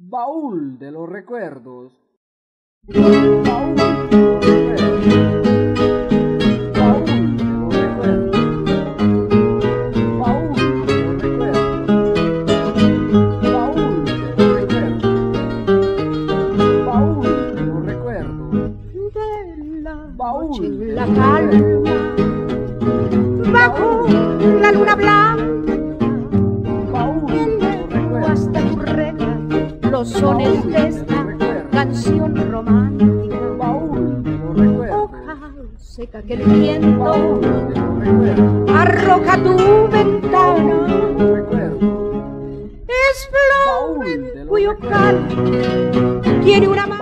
Baúl de los recuerdos. Baúl de los recuerdos. Baúl de los recuerdos. Los sones de esta canción romántica. Hoja seca que el viento arroja tu ventana. Es flor los cuyo canto tiene una